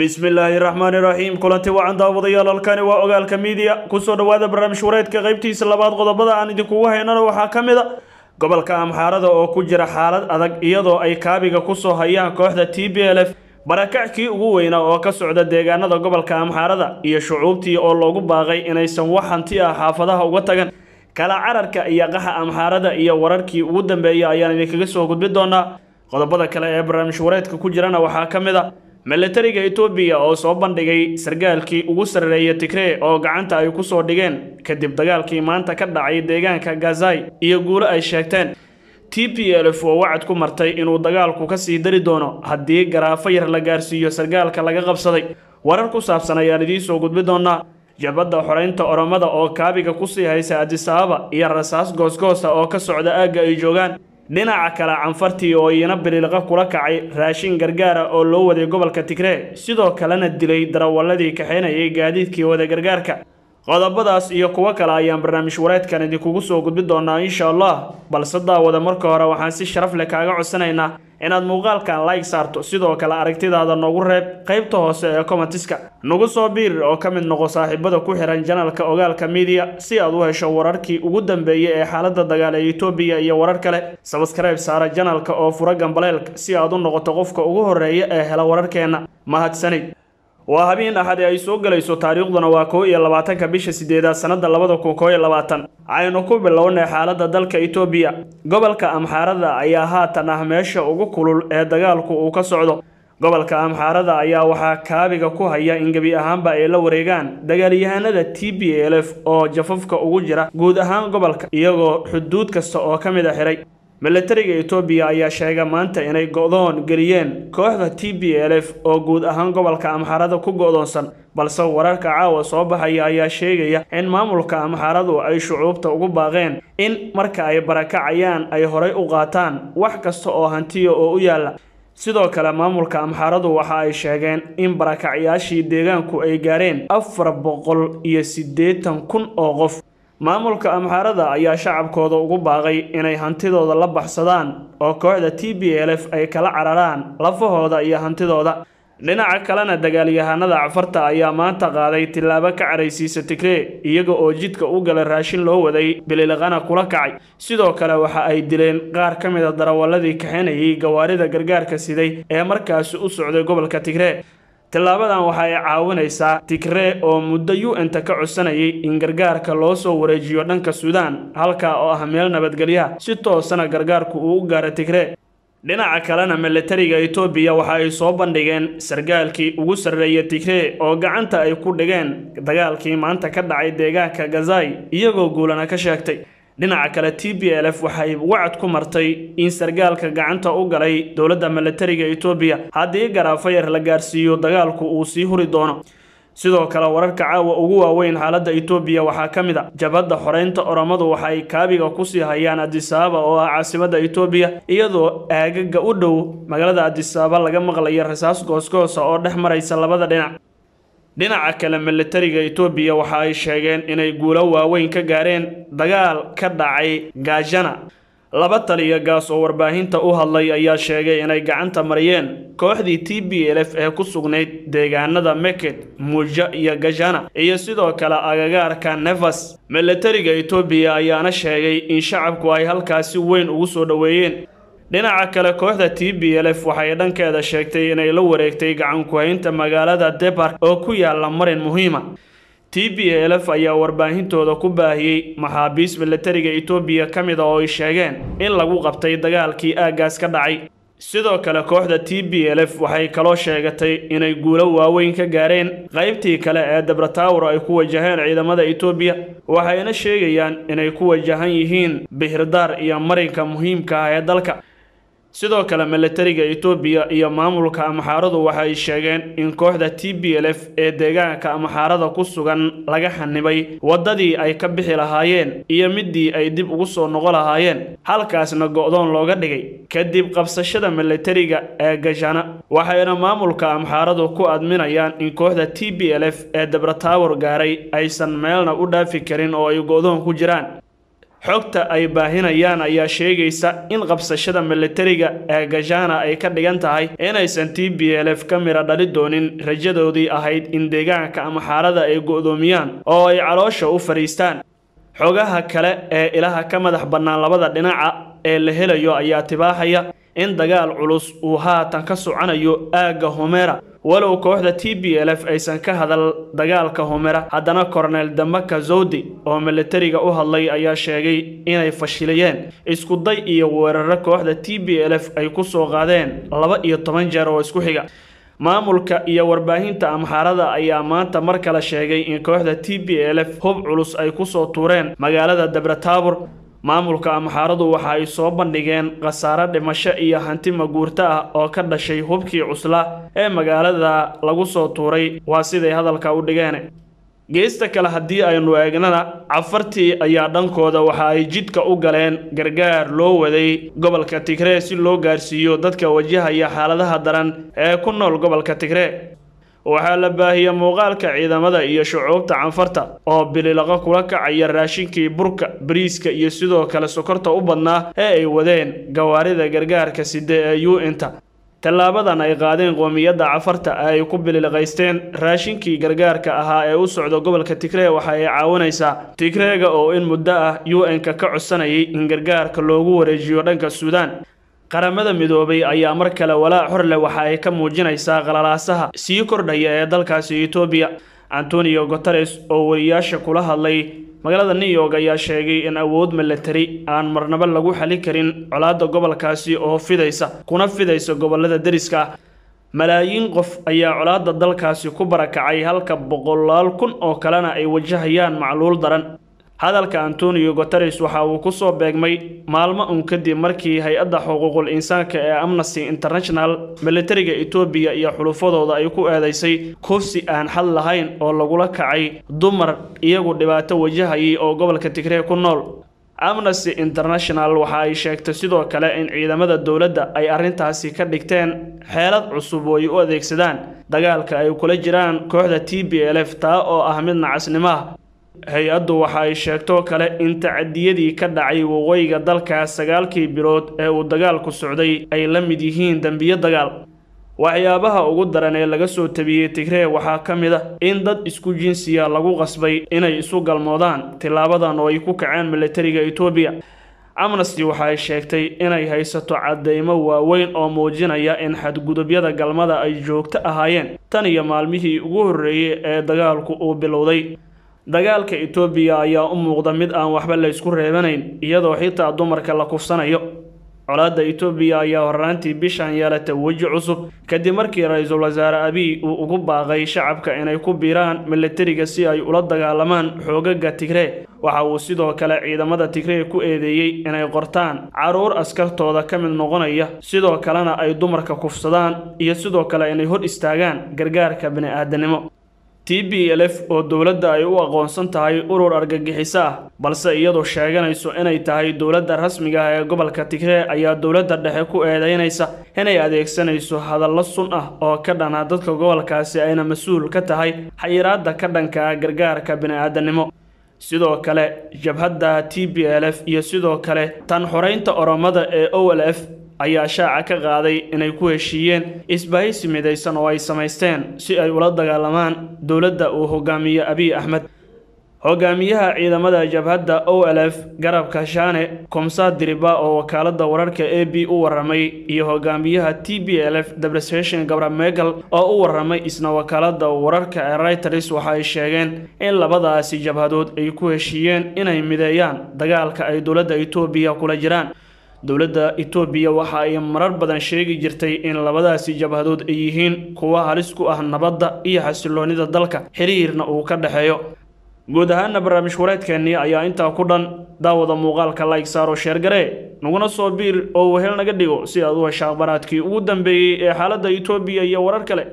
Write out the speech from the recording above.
bismillaahi raxmaani raxiim kulanti wacan daawadayaal halkani waa ogaalka miidiya. Kusoo dhowaada barnaamij wareedka qaybtiisa labaad qodobada aan idinkugu haynana waxaa ka mid a gobolka amxaarada oo ku jira xaalad adag iyadoo ay kaabiga ku soo hayaan kooxda t b l f. Barakackii ugu weynaa oo ka socda deegaanada gobolka amxaarada iyo shucuubtii oo loogu baaqay inaysan wax hanti ah xaafadaha uga tagan. Kala cararka iyo qaxa amxaarada iyo wararkii ugu dambeeya ayaan idinkaga soo gudbi doonaa. Qodobada kale ee barnaamij wareedka ku jirana waxaa ka mid a milatariga etoobiya oo soo bandhigay sargaalkii ugu sarreeya tigree oo gacanta ay ku soo dhigeen kadib dagaalkii maanta ka dhacay deegaanka gazai iyo guulo ay sheegteen. T p l f oo wacad ku martay inuu dagaalku ka sii dari doono haddii garaafo yar la gaarsiiyo sargaalka laga qabsaday. Warar ku saabsan ayaan idiin soo gudbi doonaa jabadda xoreynta oromada oo kaabiga ku sii haysa adisababa iyo rasaas goosgoosa oo ka socda aagga ay joogaan dhinaca kale canfartii oo iyana biliilqa kula kacay raashin gargaara oo loo waday gobolka tigree sidoo kalena dilay darawaladii kaxaynayay gaadiidkii wada gargaarka. Qodobadaas iyo kuwo kale ayaan barnaamij wareedkan idinkugu soo gudbi doonaa insha allah. Balse daawada marka hore waxaan si sharaf leh kaaga codsanaynaa inaad muuqaalkan like saarto. Sidoo kale aragtidaada noogu reeb qaybta hoose ee commentiska nagu soo biir oo ka mid noqo saaxiibada ku xihan janalka ogaalka midiya si aad u hesho wararkii ugu dambeeyay ee xaalada dagaal ee etoobiya iyo warar kale. Sabskribe saara janalka oo fura gambaleelka si aad u noqoto qofka ugu horreeya ee hela wararkeenna mahadsanid waa habeen axad ee ay soo gelayso taariikhduna waa kow iyo labaatanka bisha sideedaad sannada labada kun koo iyo labaatan. Aynu ku bilownay xaaladda dalka etoobiya gobolka amxaarada ayaa haatan ah meesha ugu kulul ee dagaalku uu ka socdo. Gobolka amxaarada ayaa waxaa kaabiga ku haya in gebi ahaanba ay la wareegaan dagaalyahanada t b l f oo jafafka ugu jira guud ahaan gobolka iyagoo xuduud kasta oo ka mid a xiray milatariga etoobiya ayaa sheega maanta inay go-doon geliyeen kooxda t b l f oo guud ahaan gobolka amxaarada ku go-doonsan balse wararka caawa soo baxaya ayaa sheegaya in maamulka amxaaradu ay shucuubta ugu baaqeen in marka ay barakacayaan ay horay u qaataan wax kasta oo hantiya oo u yaalla. Sidoo kale maamulka amxaaradu waxa ay sheegeen in barakacyaashii deegaanku ay gaareen afar boqol iyo siddeetan kun oo qof maamulka amxaarada ayaa shacabkooda ugu baaqay inay hantidooda la baxsadaan oo kooxda t b l f ay kala cararaan lafahooda iyo hantidooda. Dhinaca kalena dagaalyahanada cafarta ayaa maanta qaaday tillaabo ka caraysiisa tigree iyaga oo jidka u gala raashin loo waday bililiqana kula kacay. Sidoo kale waxa ay dileen qaar ka mid a darawaladii kaxinayay gawaarida gargaarka siday ee markaasi u socday gobolka tigree tillaabadan waxa ay caawinaysaa tigree oo muddo u-n-ta ka codsanayay in gargaarka loo soo wareejiyo dhanka suudaan halkaa oo ah meel nabadgelyaha si toosana gargaarku uu u gaaro tigree dhinaca kalena milatariga etoobiya waxa ay soo bandhigeen sargaalkii ugu sarreeya tigree oo gacanta ay ku dhigeen dagaalkii maanta ka dhacay deegaanka gazai iyagoo guulana ka sheegtay dhinaca kale t b l f waxay wacad ku martay in sargaalka gacanta u galay dowladda milatariga etoobiya haddii garaafo yar la gaarsiiyo dagaalku uu sii huri doono. Sidoo kale wararka caawa ugu waaweyn xaaladda etoobiya waxaa ka mid a jabadda xoreynta oromadu waxa ay kaabiga ku sii hayaan adisababa oo ah caasimadda etoobiya iyadoo aagaga u dhow magaalada adisababa laga maqlayo rasaas goosgoosa oo dhex maraysa labada dhinac dhinaca kale milatariga etoobiya waxa ay sheegeen inay guulo waaweyn ka gaareen dagaal ka dhacay gaajana. Laba taliya gaas oo warbaahinta u hadlay ayaa sheegay inay gacanta mariyeen kooxdii t b l f ee ku sugnayd deegaanada meket muuja iyo gajana iyo sidoo kale agagaarka nevas milatariga etoobiya ayaana sheegay in shacabku ay halkaasi weyn ugu soo dhoweeyeen dhinaca kale kooxda t b l f waxay dhankeeda sheegtay inay la wareegtay gacanku-haynta magaalada debar oo ku yaalla marin muhiima. T b l f ayaa warbaahintooda ku baahiyey maxaabiis milatariga etoobiya ka mid a oo ay sheegeen in lagu qabtay dagaalkii aaggaas ka dhacay. Sidoo kale kooxda t b l f waxay kaloo sheegatay inay guulo waaweyn ka gaareen qaybtii kale ee dabratawr ay ku wajaheen ciidamada etoobiya waxayna sheegayaan inay ku wajahan yihiin bihirdaar iyo marinka muhiimka ah ee dalka sidoo kale milatariga etoobiya iyo maamulka amxaaradu waxay sheegeen in kooxda t b l f ee deegaanka amxaarada ku sugan laga xanibay waddadii ay ka bixi lahaayeen iyo midii ay dib ugu soo noqo lahaayeen halkaasna go-doon looga dhigay. Kadib qabsashada milatariga ee gashana waxayna maamulka amxaaradu ku adminayaan in kooxda t b l f ee dabratawar gaaray aysan meelna u dhaafi karin oo ay go-doon ku jiraan xogta ay baahinayaan ayaa sheegaysa in qabsashada militariga ee gajana ay ka dhigan tahay inaysan t b l f ka mira dhali doonin rajadoodii ahayd in deegaanka ama xaalada ay go'doomiyaan oo ay caloosha u fadhiistaan xogaha kale ee ilaha ka madax bannaan labada dhinaca ee la helayo ayaa tibaaxaya in dagaal culus uu haatan ka soconayo aagga homera walow kooxda t b l f aysan ka hadal dagaalka homera haddana korneel damaka zawdi oo militariga u hadlay ayaa sheegay inay fashiliyeen. Iskuday iyo weeraro kooxda t b l f ay ku soo qaadeen laba iyo toban jeer oo isku xiga. Maamulka iyo warbaahinta amxaarada ayaa maanta mar kale sheegay in kooxda t b l f hub culus ay ku soo tuureen magaalada debretaabur maamulka amxaaradu waxa ay soo bandhigeen khasaare dhimasho iyo hanti maguurto ah oo ka dhashay hubkii cuslaa ee magaalada lagu soo tuuray waa siday hadalka u dhigeen geesta kale haddii aynu eegnana cafartii ayaa dhankooda waxa ay jidka u galeen gargaar loo waday gobolka tigree si loo gaarsiiyo dadka wajahaya xaaladaha daran ee ku nool gobolka tigree waxaa la baahiyey muuqaalka ciidamada iyo shucuubta canfarta oo bililaqo kula kacaya raashinkii burka bariiska iyo sidoo kale sokorta u badnaa ee ay wadeen gawaarida gargaarka side ee u inta tallaabadan ay qaadeen qoomiyadda cafarta ay ku bililiqaysteen raashinkii gargaarka ahaa ee u socda gobolka tigree waxa ay caawinaysaa tigreega oo in muddo ah u n-ka ka codsanayay in gargaarka loogu wareejiyo dhanka suudaan qaramada midoobay ayaa mar kale walaac horleh waxa ay ka muujinaysaa qalalaasaha sii kordhaya ee dalkaasi etoobiya antonio guteres oo wariyaasha kula hadlay magaalada new york ayaa sheegay in awood milatari aan marnabo lagu xalin karin colaadda gobolkaasi oo fidaysa kuna fidaysa gobollada deriska. Ah malaayiin qof ayaa colaadda dalkaasi ku barakacay halka boqolaal kun oo kalena ay wajahayaan macluul daran hadalka antonio guteres waxa uu ku soo beegmay maalmo un kadib markii hay'adda xuquuqul insaanka ee amnesty international militariga etoobiya iyo xulufadooda ay ku eedeysay kufsi aan xal lahayn oo lagula kacay dumar iyagu dhibaato wajahayay oo gobolka tigree ku nool. Amnesty international waxa ay sheegtay sidoo kale in ciidamada dowladda ay arrintaasi ka dhigteen xeelad cusub oo ay u adeegsadaan. Dagaalka ay kula jiraan kooxda t b l f taa oo ah mid nacasnimo ah hay'addu waxa ay sheegtoo kale in tacadiyadii ka dhacay waqooyiga dalkaas sagaalkii bilood ee uu dagaalku socday ay la mid yihiin dembiyo dagaal. Waxyaabaha ugu daran ee laga soo tabiyey tigree waxaa ka mid a in dad isku jinsiya lagu qasbay inay isu galmoodaan tilaabadan oo ay ku kaceen militariga etoobiya amnesty waxa ay sheegtay inay haysato cadeymo waaweyn oo muujinaya in xadgudubyada galmada ay joogto ahaayeen. Tan iyo maalmihii ugu horreeyey ee dagaalku uu bilowday dagaalka etoobiya ayaa u muuqda mid aan waxba la ysku reebanayn iyadoo xitaa dumarka la kufsanayo. Colaadda etoobiya ayaa horraantii bishan yeelatay weji cusub kadib markii ra'iisul wasaare abiy uu ugu baaqay shacabka inay ku biiraan militariga si ay ula dagaalamaan xoogaga tigree waxa uu sidoo kale ciidamada tigree ku eedeeyey inay qortaan carruur askartooda ka mid noqonaya sidoo kalena ay dumarka kufsadaan iyo sidoo kale inay hor istaagaan gargaarka bini-aadanimo t b l f oo dowladda ay u aqoonsan tahay urur argagixiso ah balse iyadu sheeganayso inay tahay dowladda rasmiga ah ee gobolka tigree ayaa dowladda dhexe ku eedeynaysa inay adeegsanayso hadallo sun ah oo ka dhana dadka gobolkaasi ayna mas'uul ka tahay xayiraadda ka dhanka ah gargaarka bini-aadanimo. Sidoo kale jabhadda t b l f iyo sidoo kale tan xoreynta oromada ee o l f ayaa shaaca ka qaaday inay ku heshiiyeen isbahaysi midaysan oo ay samaysteen si ay ula dagaalamaan dowladda uu hogaamiye abiy axmed hogaamiyaha ciidamada jabhadda o l f garabka shaane komsa diriba oo wakaalada wararka a b u waramay iyo hogaamiyaha t b l f debressation gabra megal oo u waramay isna wakaalada wararka reuters waxa ay sheegeen in labadaasi jabhadood ay ku heshiiyeen inay mideeyaan dagaalka ay dowladda etoobiya kula jiraan dowladda etoobiya waxa ay marar badan sheegi jirtay in labadaasi jabhadood ay yihiin kuwa halis ku ah nabadda iyo xasiloonida dalka xiriirna uu ka dhexeeyo guud ahaana barnaamij wareedkeennii ayaa intaa ku dhan daawada muuqaalka like saaro sheergaree naguna soo biir oo wehel naga dhigo si aad u hesha akhbaraadkii ugu dambeeyey ee xaaladda etoobiya iyo warar kale